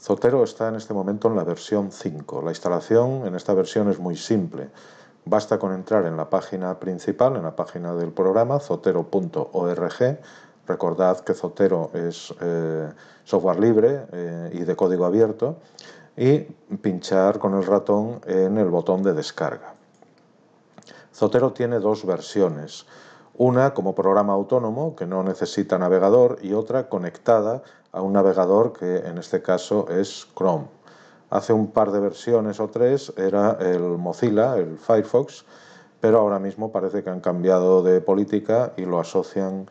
Zotero está en este momento en la versión 5. La instalación en esta versión es muy simple. Basta con entrar en la página principal, en la página del programa, zotero.org. Recordad que Zotero es eh, software libre eh, y de código abierto. Y pinchar con el ratón en el botón de descarga. Zotero tiene dos versiones. Una como programa autónomo que no necesita navegador y otra conectada a un navegador que en este caso es Chrome. Hace un par de versiones o tres era el Mozilla, el Firefox, pero ahora mismo parece que han cambiado de política y lo asocian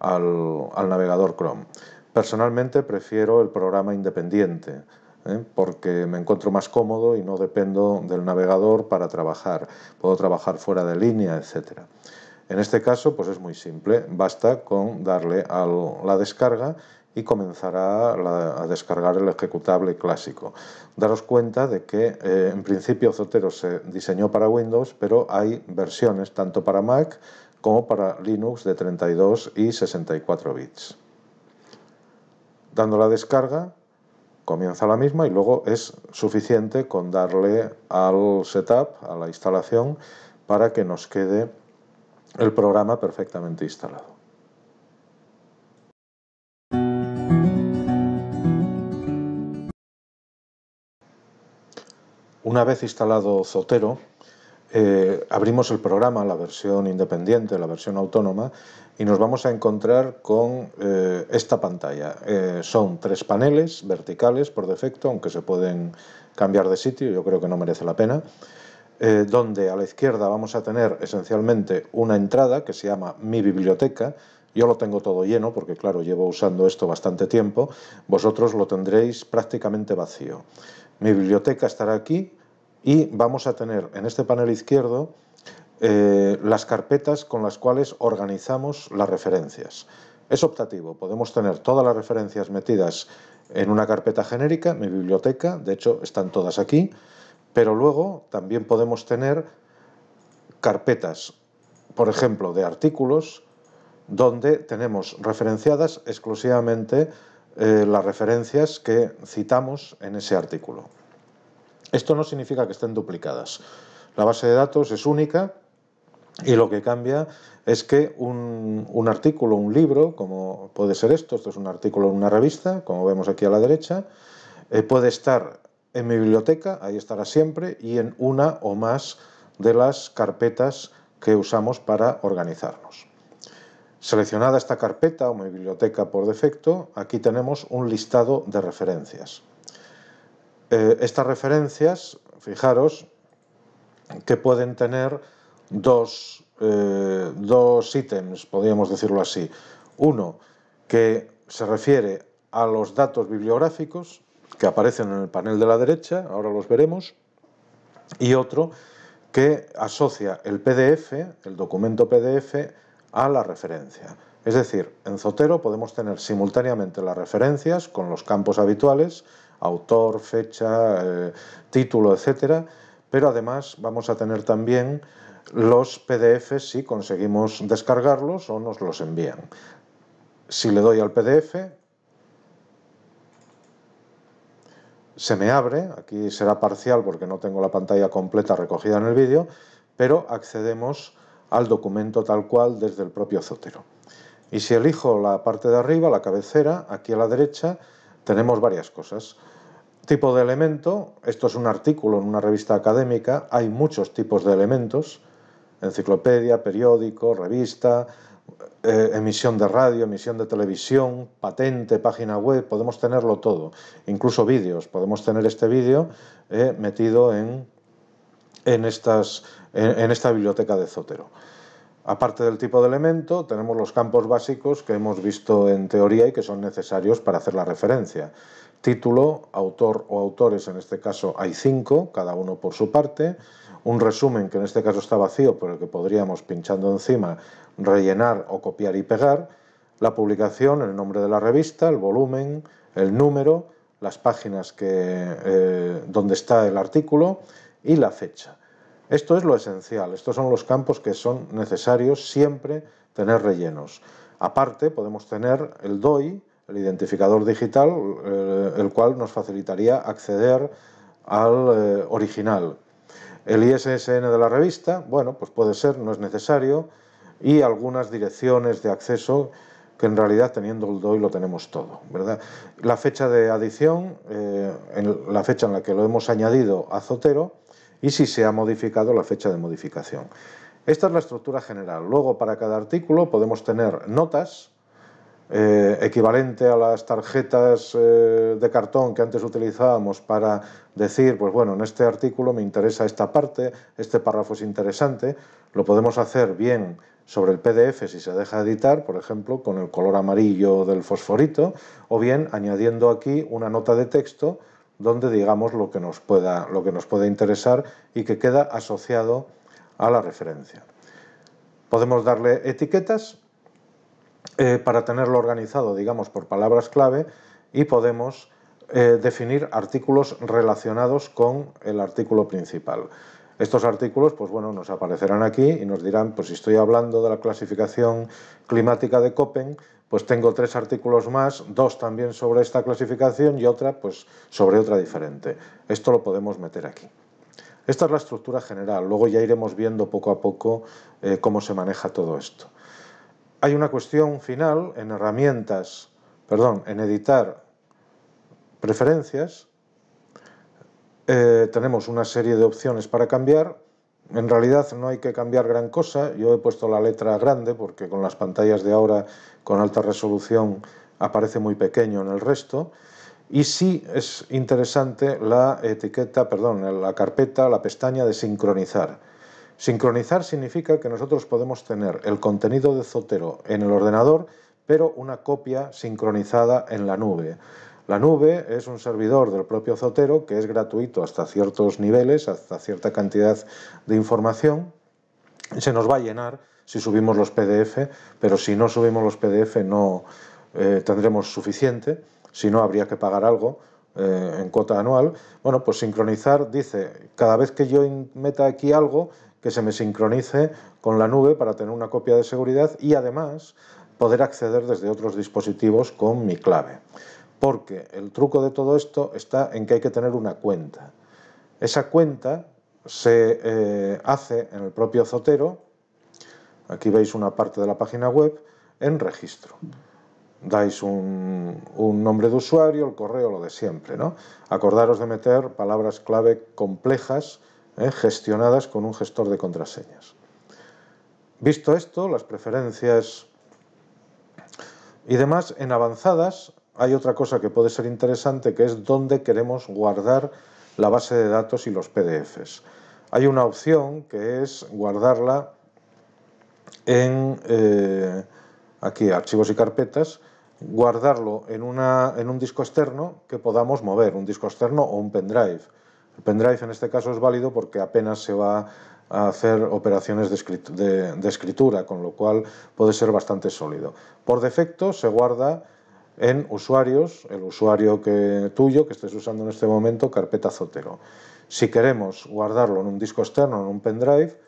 al, navegador Chrome. Personalmente prefiero el programa independiente, ¿eh? porque me encuentro más cómodo y no dependo del navegador para trabajar. Puedo trabajar fuera de línea, etc. En este caso, pues es muy simple, basta con darle a la descarga y comenzará a descargar el ejecutable clásico. Daros cuenta de que eh, en principio Zotero se diseñó para Windows, pero hay versiones tanto para Mac como para Linux de 32 y 64 bits. Dando la descarga, comienza la misma y luego es suficiente con darle al setup, a la instalación, para que nos quede el programa perfectamente instalado. Una vez instalado Zotero, eh, abrimos el programa, la versión independiente, la versión autónoma, y nos vamos a encontrar con eh, esta pantalla. Eh, son tres paneles verticales por defecto, aunque se pueden cambiar de sitio, yo creo que no merece la pena, donde a la izquierda vamos a tener esencialmente una entrada que se llama Mi Biblioteca, yo lo tengo todo lleno porque, claro, llevo usando esto bastante tiempo. Vosotros lo tendréis prácticamente vacío. Mi biblioteca estará aquí y vamos a tener en este panel izquierdo eh, las carpetas con las cuales organizamos las referencias. Es optativo, podemos tener todas las referencias metidas en una carpeta genérica, mi biblioteca, de hecho están todas aquí, pero luego también podemos tener carpetas, por ejemplo, de artículos, donde tenemos referenciadas exclusivamente eh, las referencias que citamos en ese artículo. Esto no significa que estén duplicadas. La base de datos es única y lo que cambia es que un, artículo, un libro, como puede ser esto, esto es un artículo en una revista, como vemos aquí a la derecha, eh, puede estar en mi biblioteca, ahí estará siempre, y en una o más de las carpetas que usamos para organizarnos. Seleccionada esta carpeta o mi biblioteca por defecto, aquí tenemos un listado de referencias. Eh, estas referencias, fijaros, que pueden tener dos, eh, dos ítems, podríamos decirlo así. Uno, que se refiere a los datos bibliográficos que aparecen en el panel de la derecha, ahora los veremos, y otro que asocia el PDF, el documento PDF, a la referencia. Es decir, en Zotero podemos tener simultáneamente las referencias con los campos habituales, autor, fecha, eh, título, etcétera, pero además vamos a tener también los PDFs si conseguimos descargarlos o nos los envían. Si le doy al PDF, se me abre, aquí será parcial porque no tengo la pantalla completa recogida en el vídeo, pero accedemos al documento tal cual desde el propio Zotero. Y si elijo la parte de arriba, la cabecera, aquí a la derecha, tenemos varias cosas. Tipo de elemento, esto es un artículo en una revista académica, hay muchos tipos de elementos, enciclopedia, periódico, revista, eh, emisión de radio, emisión de televisión, patente, página web, podemos tenerlo todo, incluso vídeos, podemos tener este vídeo eh, metido en, en, estas, en esta biblioteca de Zotero. Aparte del tipo de elemento, tenemos los campos básicos que hemos visto en teoría y que son necesarios para hacer la referencia. Título, autor o autores, en este caso hay cinco, cada uno por su parte. Un resumen, que en este caso está vacío, pero que podríamos, pinchando encima, rellenar o copiar y pegar. La publicación, el nombre de la revista, el volumen, el número, las páginas que, eh, donde está el artículo y la fecha. Esto es lo esencial, estos son los campos que son necesarios siempre tener rellenos. Aparte podemos tener el DOI, el identificador digital, eh, el cual nos facilitaría acceder al eh, original. El ISSN de la revista, bueno, pues puede ser, no es necesario, y algunas direcciones de acceso que en realidad teniendo el DOI lo tenemos todo, ¿verdad? La fecha de adición, eh, en la fecha en la que lo hemos añadido a Zotero y si se ha modificado la fecha de modificación. Esta es la estructura general. Luego, para cada artículo podemos tener notas, eh, equivalente a las tarjetas eh, de cartón que antes utilizábamos para decir, pues bueno, en este artículo me interesa esta parte, este párrafo es interesante, lo podemos hacer bien sobre el PDF si se deja editar, por ejemplo, con el color amarillo del fosforito, o bien añadiendo aquí una nota de texto donde digamos lo que nos pueda, lo que nos interesar y que queda asociado a la referencia. Podemos darle etiquetas eh, para tenerlo organizado, digamos, por palabras clave y podemos eh, definir artículos relacionados con el artículo principal. Estos artículos, pues bueno, nos aparecerán aquí y nos dirán, pues si estoy hablando de la clasificación climática de Köppen, pues tengo tres artículos más, dos también sobre esta clasificación y otra, pues sobre otra diferente. Esto lo podemos meter aquí. Esta es la estructura general, luego ya iremos viendo poco a poco eh, cómo se maneja todo esto. Hay una cuestión final en herramientas, perdón, en editar preferencias. Eh, tenemos una serie de opciones para cambiar. En realidad no hay que cambiar gran cosa. Yo he puesto la letra grande porque con las pantallas de ahora con alta resolución aparece muy pequeño en el resto. Y sí es interesante la etiqueta, perdón, la carpeta, la pestaña de sincronizar. Sincronizar significa que nosotros podemos tener el contenido de Zotero en el ordenador, pero una copia sincronizada en la nube. La nube es un servidor del propio Zotero que es gratuito hasta ciertos niveles, hasta cierta cantidad de información. Se nos va a llenar si subimos los PDF, pero si no subimos los PDF no eh, tendremos suficiente, si no habría que pagar algo eh, en cuota anual. Bueno, pues sincronizar dice, cada vez que yo meta aquí algo, que se me sincronice con la nube para tener una copia de seguridad y además poder acceder desde otros dispositivos con mi clave. Porque el truco de todo esto está en que hay que tener una cuenta. Esa cuenta se eh, hace en el propio Zotero, aquí veis una parte de la página web, en registro. Dais un, un, nombre de usuario, el correo, lo de siempre. ¿no? Acordaros de meter palabras clave complejas ¿eh? gestionadas con un gestor de contraseñas. Visto esto, las preferencias y demás, en avanzadas hay otra cosa que puede ser interesante que es dónde queremos guardar la base de datos y los PDFs. Hay una opción que es guardarla en eh, aquí archivos y carpetas, guardarlo en, una, en un disco externo que podamos mover, un disco externo o un pendrive. El pendrive en este caso es válido porque apenas se va a hacer operaciones de, escritura, con lo cual puede ser bastante sólido. Por defecto se guarda en usuarios, el usuario que, tuyo que estés usando en este momento, carpeta Zotero. Si queremos guardarlo en un disco externo, en un pendrive,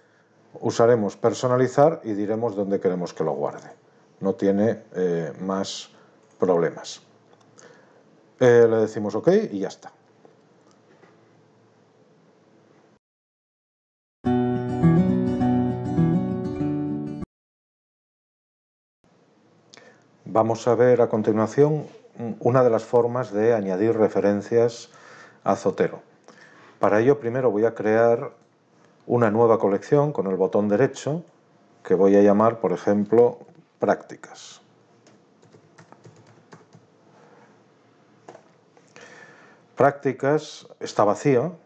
usaremos personalizar y diremos dónde queremos que lo guarde. No tiene eh, más problemas. Eh, le decimos OK y ya está. Vamos a ver a continuación una de las formas de añadir referencias a Zotero. Para ello primero voy a crear una nueva colección con el botón derecho que voy a llamar, por ejemplo, prácticas. Prácticas está vacío,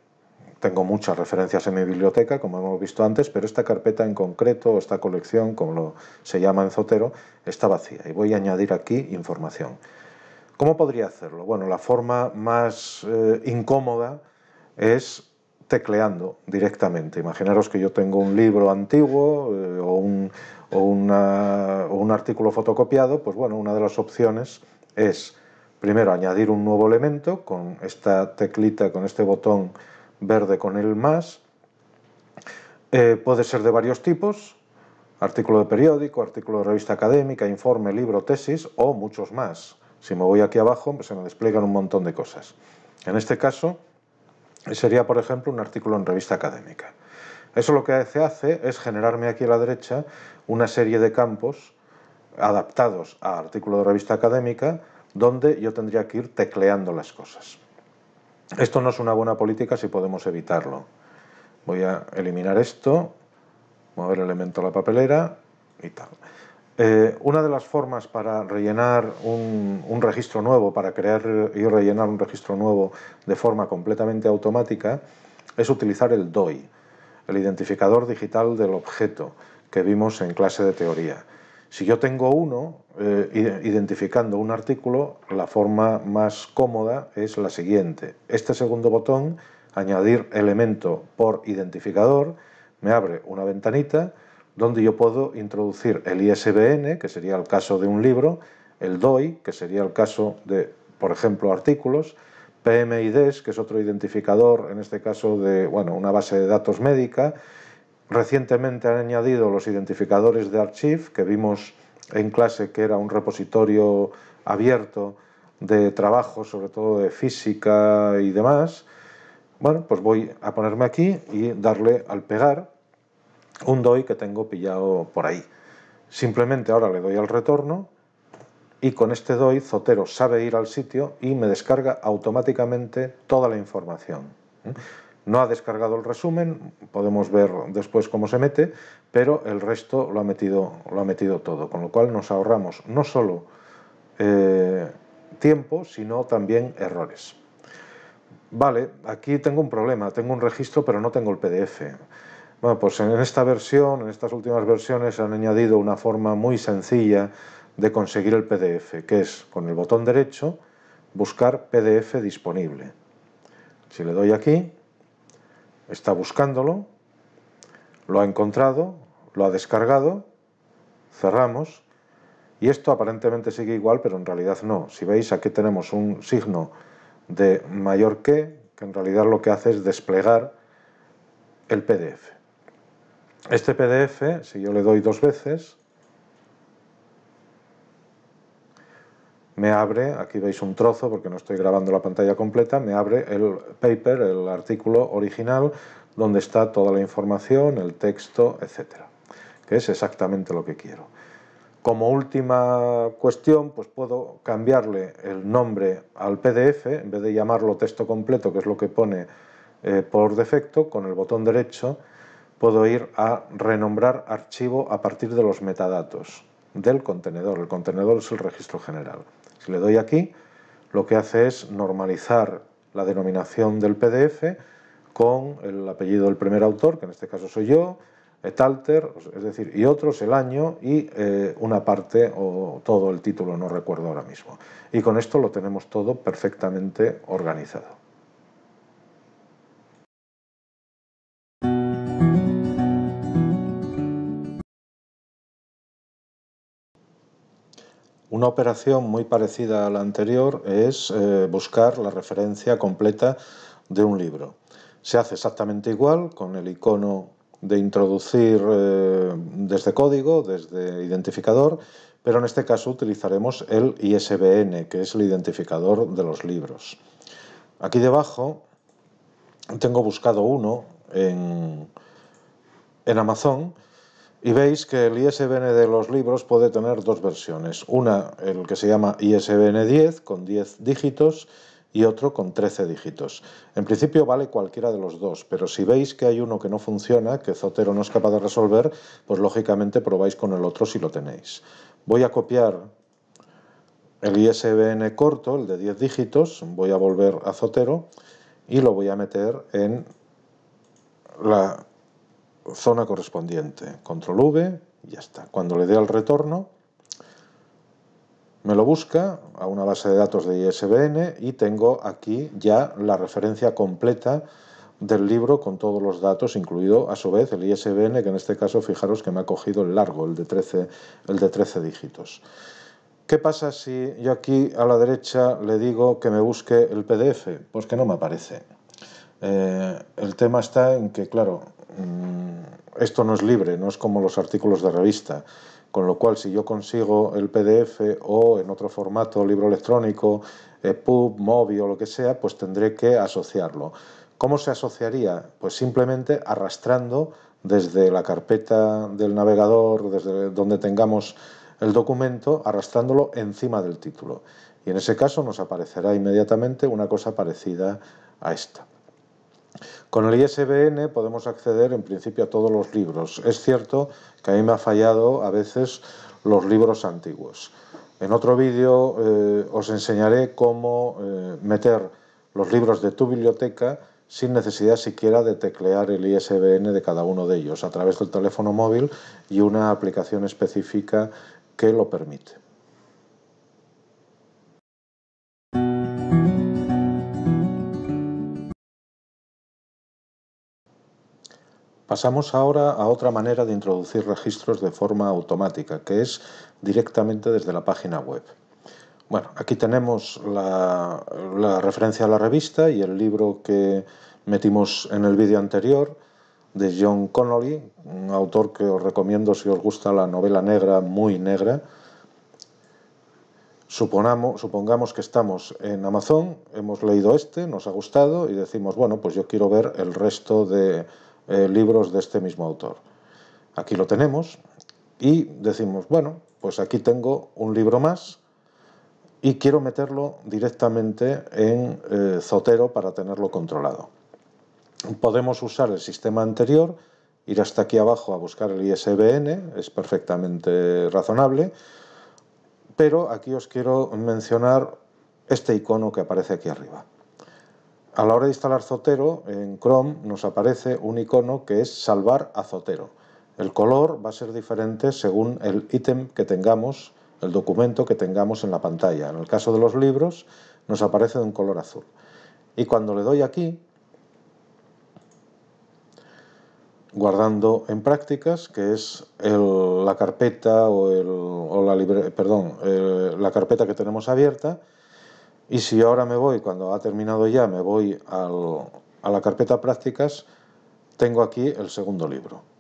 tengo muchas referencias en mi biblioteca, como hemos visto antes, pero esta carpeta en concreto, esta colección, como lo, se llama en Zotero, está vacía y voy a añadir aquí información. ¿Cómo podría hacerlo? Bueno, la forma más eh, incómoda es tecleando directamente. Imaginaros que yo tengo un libro antiguo eh, o, un, o, o un artículo fotocopiado, pues bueno, una de las opciones es primero añadir un nuevo elemento con esta teclita, con este botón verde con el más. Eh, puede ser de varios tipos, artículo de periódico, artículo de revista académica, informe, libro, tesis o muchos más. Si me voy aquí abajo, pues se me despliegan un montón de cosas. En este caso, sería, por ejemplo, un artículo en revista académica. Eso lo que se hace es generarme aquí a la derecha una serie de campos adaptados a artículo de revista académica donde yo tendría que ir tecleando las cosas. Esto no es una buena política si podemos evitarlo. Voy a eliminar esto, mover el elemento a la papelera y tal. Eh, una de las formas para rellenar un, registro nuevo, para crear y rellenar un registro nuevo de forma completamente automática, es utilizar el DOI, el identificador digital del objeto que vimos en clase de teoría. Si yo tengo uno eh, identificando un artículo, la forma más cómoda es la siguiente. Este segundo botón, añadir elemento por identificador, me abre una ventanita donde yo puedo introducir el ISBN, que sería el caso de un libro, el DOI, que sería el caso de, por ejemplo, artículos, PMIDs, que es otro identificador, en este caso de bueno, una base de datos médica. Recientemente han añadido los identificadores de Archive, que vimos en clase que era un repositorio abierto de trabajo, sobre todo de física y demás. Bueno, pues voy a ponerme aquí y darle al pegar un DOI que tengo pillado por ahí. Simplemente ahora le doy al retorno y con este DOI Zotero sabe ir al sitio y me descarga automáticamente toda la información. No ha descargado el resumen, podemos ver después cómo se mete, pero el resto lo ha metido, lo ha metido todo, con lo cual nos ahorramos no solo eh, tiempo, sino también errores. Vale, aquí tengo un problema, tengo un registro pero no tengo el PDF. Bueno, pues en esta versión, en estas últimas versiones, han añadido una forma muy sencilla de conseguir el PDF, que es con el botón derecho buscar PDF disponible. Si le doy aquí, está buscándolo, lo ha encontrado, lo ha descargado, cerramos, y esto aparentemente sigue igual, pero en realidad no. Si veis, aquí tenemos un signo de mayor que, que en realidad lo que hace es desplegar el PDF. Este PDF, si yo le doy dos veces, me abre, aquí veis un trozo porque no estoy grabando la pantalla completa, me abre el paper, el artículo original, donde está toda la información, el texto, etcétera, que es exactamente lo que quiero. Como última cuestión, pues puedo cambiarle el nombre al PDF, en vez de llamarlo texto completo, que es lo que pone eh, por defecto, con el botón derecho puedo ir a renombrar archivo a partir de los metadatos del contenedor. El contenedor es el registro general. Si le doy aquí, lo que hace es normalizar la denominación del PDF con el apellido del primer autor, que en este caso soy yo, etalter, es decir, y otros, el año y eh, una parte o todo el título, no recuerdo ahora mismo. Y con esto lo tenemos todo perfectamente organizado. Una operación muy parecida a la anterior es eh, buscar la referencia completa de un libro. Se hace exactamente igual con el icono de introducir eh, desde código, desde identificador, pero en este caso utilizaremos el ISBN, que es el identificador de los libros. Aquí debajo tengo buscado uno en, en Amazon y veis que el ISBN de los libros puede tener dos versiones. Una, el que se llama ISBN 10, con 10 dígitos, y otro con 13 dígitos. En principio vale cualquiera de los dos, pero si veis que hay uno que no funciona, que Zotero no es capaz de resolver, pues lógicamente probáis con el otro si lo tenéis. Voy a copiar el ISBN corto, el de 10 dígitos, voy a volver a Zotero y lo voy a meter en la zona correspondiente. Control V y ya está. Cuando le dé al retorno, me lo busca a una base de datos de ISBN y tengo aquí ya la referencia completa del libro con todos los datos, incluido a su vez el ISBN, que en este caso fijaros que me ha cogido el largo, el de 13, el de 13 dígitos. ¿Qué pasa si yo aquí a la derecha le digo que me busque el PDF? Pues que no me aparece. Eh, el tema está en que, claro, esto no es libre, no es como los artículos de revista, con lo cual si yo consigo el PDF o en otro formato, libro electrónico, EPUB, móvil o lo que sea, pues tendré que asociarlo. ¿Cómo se asociaría? Pues simplemente arrastrando desde la carpeta del navegador, desde donde tengamos el documento, arrastrándolo encima del título. Y en ese caso nos aparecerá inmediatamente una cosa parecida a esta. Con el ISBN podemos acceder en principio a todos los libros. Es cierto que a mí me ha fallado a veces los libros antiguos. En otro vídeo eh, os enseñaré cómo eh, meter los libros de tu biblioteca sin necesidad siquiera de teclear el ISBN de cada uno de ellos a través del teléfono móvil y una aplicación específica que lo permite. Pasamos ahora a otra manera de introducir registros de forma automática, que es directamente desde la página web. Bueno, aquí tenemos la, referencia a la revista y el libro que metimos en el vídeo anterior de John Connolly, un autor que os recomiendo si os gusta la novela negra, muy negra. Supongamos que estamos en Amazon, hemos leído este, nos ha gustado y decimos, bueno, pues yo quiero ver el resto de eh, libros de este mismo autor. Aquí lo tenemos y decimos, bueno, pues aquí tengo un libro más y quiero meterlo directamente en eh, Zotero para tenerlo controlado. Podemos usar el sistema anterior, ir hasta aquí abajo a buscar el ISBN, es perfectamente razonable, pero aquí os quiero mencionar este icono que aparece aquí arriba. A la hora de instalar Zotero, en Chrome nos aparece un icono que es salvar a Zotero. El color va a ser diferente según el ítem que tengamos el documento que tengamos en la pantalla. En el caso de los libros nos aparece de un color azul. Y cuando le doy aquí, guardando en prácticas, que es la carpeta o, la perdón, eh, la carpeta que tenemos abierta, y si ahora me voy, cuando ha terminado ya, me voy a la carpeta prácticas, tengo aquí el segundo libro.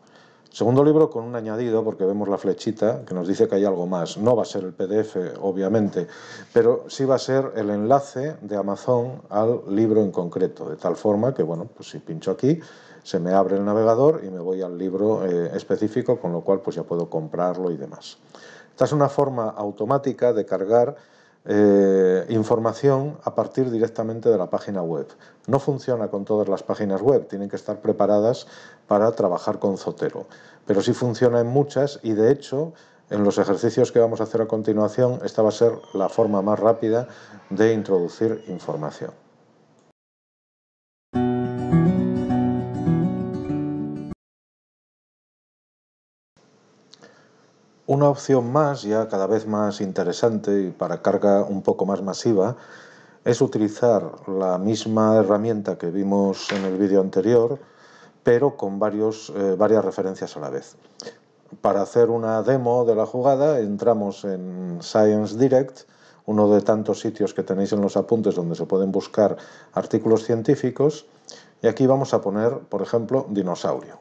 Segundo libro con un añadido, porque vemos la flechita que nos dice que hay algo más. No va a ser el PDF, obviamente, pero sí va a ser el enlace de Amazon al libro en concreto, de tal forma que, bueno, pues si pincho aquí, se me abre el navegador y me voy al libro eh, específico, con lo cual pues ya puedo comprarlo y demás. Esta es una forma automática de cargar eh, información a partir directamente de la página web. No funciona con todas las páginas web, tienen que estar preparadas para trabajar con Zotero, pero sí funciona en muchas y de hecho en los ejercicios que vamos a hacer a continuación esta va a ser la forma más rápida de introducir información. Una opción más, ya cada vez más interesante y para carga un poco más masiva, es utilizar la misma herramienta que vimos en el vídeo anterior, pero con varios, eh, varias referencias a la vez. Para hacer una demo de la jugada entramos en Science Direct, uno de tantos sitios que tenéis en los apuntes donde se pueden buscar artículos científicos, y aquí vamos a poner, por ejemplo, dinosaurio.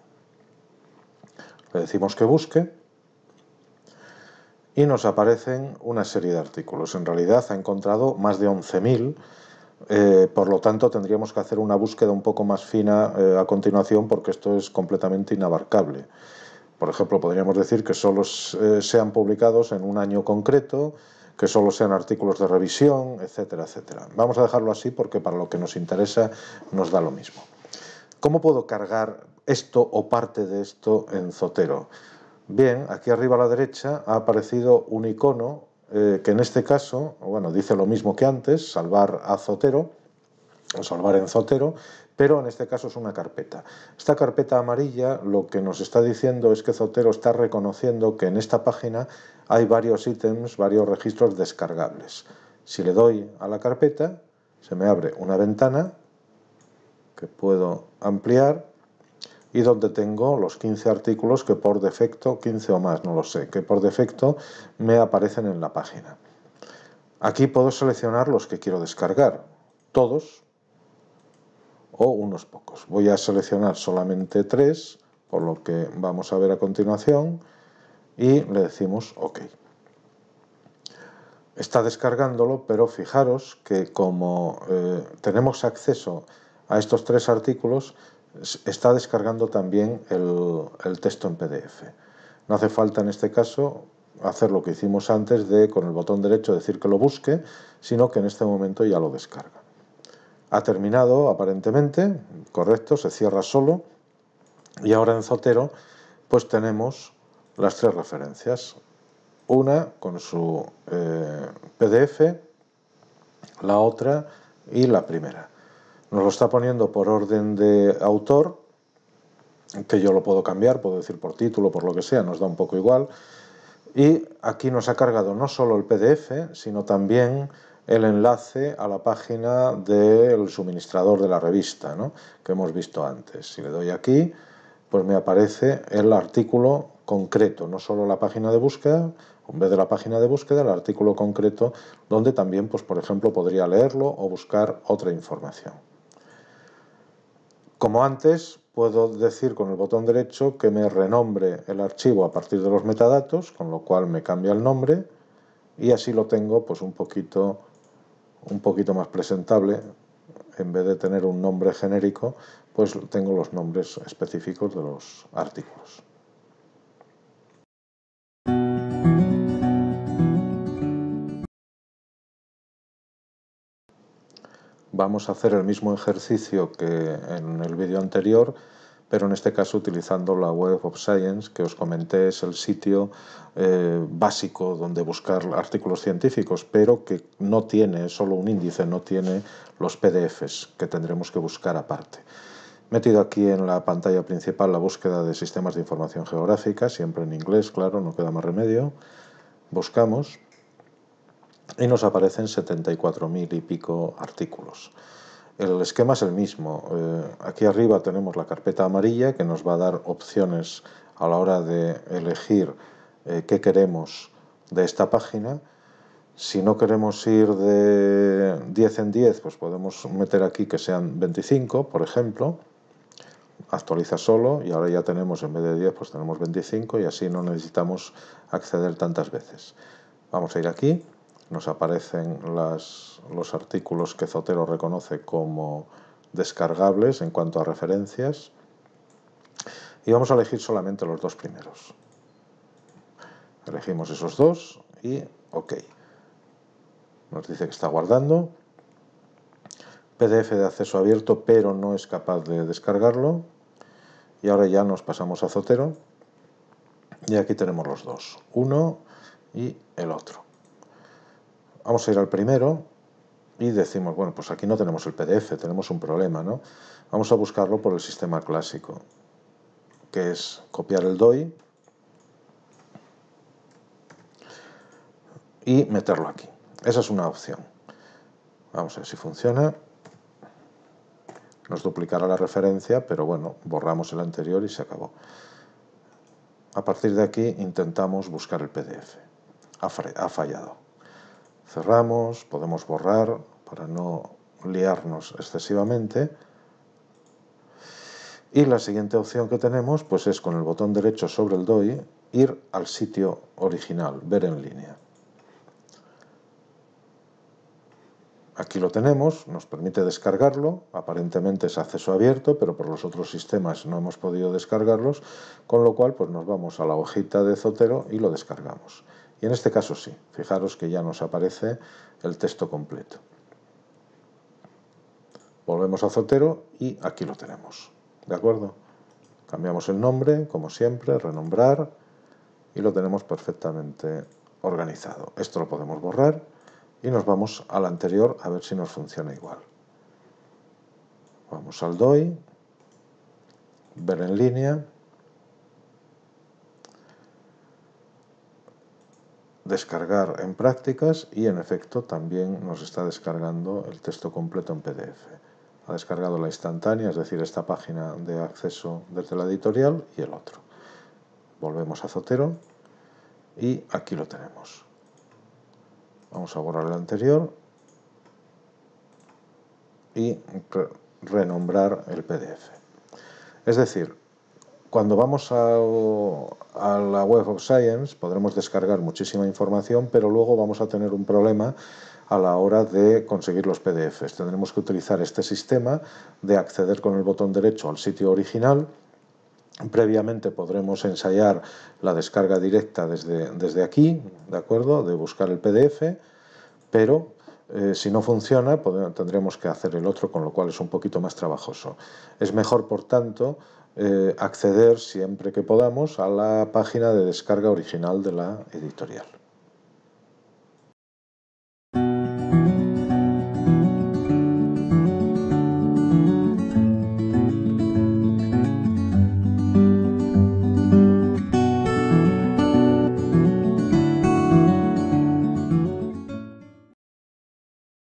Le decimos que busque y nos aparecen una serie de artículos. En realidad ha encontrado más de 11.000, eh, por lo tanto tendríamos que hacer una búsqueda un poco más fina eh, a continuación porque esto es completamente inabarcable. Por ejemplo, podríamos decir que solo eh, sean publicados en un año concreto, que solo sean artículos de revisión, etcétera, etcétera. Vamos a dejarlo así porque para lo que nos interesa nos da lo mismo. ¿Cómo puedo cargar esto o parte de esto en Zotero? Bien, aquí arriba a la derecha ha aparecido un icono eh, que en este caso, bueno, dice lo mismo que antes, salvar a Zotero, o salvar en Zotero, pero en este caso es una carpeta. Esta carpeta amarilla lo que nos está diciendo es que Zotero está reconociendo que en esta página hay varios ítems, varios registros descargables. Si le doy a la carpeta, se me abre una ventana que puedo ampliar y donde tengo los 15 artículos que por defecto, 15 o más, no lo sé, que por defecto me aparecen en la página. Aquí puedo seleccionar los que quiero descargar, todos o unos pocos. Voy a seleccionar solamente tres, por lo que vamos a ver a continuación, y le decimos OK. Está descargándolo, pero fijaros que como eh, tenemos acceso a estos tres artículos, está descargando también el, texto en PDF. No hace falta en este caso hacer lo que hicimos antes de con el botón derecho decir que lo busque, sino que en este momento ya lo descarga. Ha terminado aparentemente, correcto, se cierra solo y ahora en Zotero pues tenemos las tres referencias. Una con su eh, PDF, la otra y la primera. Nos lo está poniendo por orden de autor, que yo lo puedo cambiar, puedo decir por título, por lo que sea, nos da un poco igual. Y aquí nos ha cargado no solo el PDF, sino también el enlace a la página del suministrador de la revista, que hemos visto antes. Si le doy aquí, pues me aparece el artículo concreto, no solo la página de búsqueda, en vez de la página de búsqueda, el artículo concreto, donde también, pues, por ejemplo, podría leerlo o buscar otra información. Como antes, puedo decir con el botón derecho que me renombre el archivo a partir de los metadatos, con lo cual me cambia el nombre y así lo tengo pues un poquito, un poquito más presentable. En vez de tener un nombre genérico, pues tengo los nombres específicos de los artículos. Vamos a hacer el mismo ejercicio que en el vídeo anterior, pero en este caso utilizando la Web of Science, que os comenté es el sitio eh, básico donde buscar artículos científicos, pero que no tiene, solo un índice, no tiene los PDFs que tendremos que buscar aparte. Metido aquí en la pantalla principal la búsqueda de sistemas de información geográfica, siempre en inglés, claro, no queda más remedio. Buscamos y nos aparecen 74.000 y pico artículos. El esquema es el mismo. Eh, aquí arriba tenemos la carpeta amarilla que nos va a dar opciones a la hora de elegir eh, qué queremos de esta página. Si no queremos ir de 10 en 10, pues podemos meter aquí que sean 25, por ejemplo. Actualiza solo y ahora ya tenemos, en vez de 10, pues tenemos 25 y así no necesitamos acceder tantas veces. Vamos a ir aquí nos aparecen los artículos que Zotero reconoce como descargables en cuanto a referencias y vamos a elegir solamente los dos primeros. Elegimos esos dos y OK. Nos dice que está guardando. PDF de acceso abierto, pero no es capaz de descargarlo. Y ahora ya nos pasamos a Zotero. Y aquí tenemos los dos, uno y el otro. Vamos a ir al primero y decimos, bueno, pues aquí no tenemos el PDF, tenemos un problema, ¿no? Vamos a buscarlo por el sistema clásico, que es copiar el DOI y meterlo aquí. Esa es una opción. Vamos a ver si funciona. Nos duplicará la referencia, pero bueno, borramos el anterior y se acabó. A partir de aquí intentamos buscar el PDF. Ha fallado cerramos, podemos borrar para no liarnos excesivamente. Y la siguiente opción que tenemos pues es con el botón derecho sobre el DOI ir al sitio original, ver en línea. Aquí lo tenemos, nos permite descargarlo, aparentemente es acceso abierto, pero por los otros sistemas no hemos podido descargarlos, con lo cual pues nos vamos a la hojita de Zotero y lo descargamos. Y en este caso sí, fijaros que ya nos aparece el texto completo. Volvemos a Zotero y aquí lo tenemos. ¿De acuerdo? Cambiamos el nombre, como siempre, renombrar y lo tenemos perfectamente organizado. Esto lo podemos borrar y nos vamos al anterior a ver si nos funciona igual. Vamos al DOI, ver en línea descargar en prácticas y en efecto también nos está descargando el texto completo en PDF. Ha descargado la instantánea, es decir, esta página de acceso desde la editorial y el otro. Volvemos a Zotero y aquí lo tenemos. Vamos a borrar el anterior y renombrar el PDF. Es decir, cuando vamos a, la Web of Science podremos descargar muchísima información, pero luego vamos a tener un problema a la hora de conseguir los PDFs. Tendremos que utilizar este sistema de acceder con el botón derecho al sitio original. Previamente podremos ensayar la descarga directa desde, desde aquí, ¿de acuerdo? De buscar el PDF, pero eh, si no funciona tendremos que hacer el otro, con lo cual es un poquito más trabajoso. Es mejor, por tanto, eh, acceder siempre que podamos a la página de descarga original de la editorial.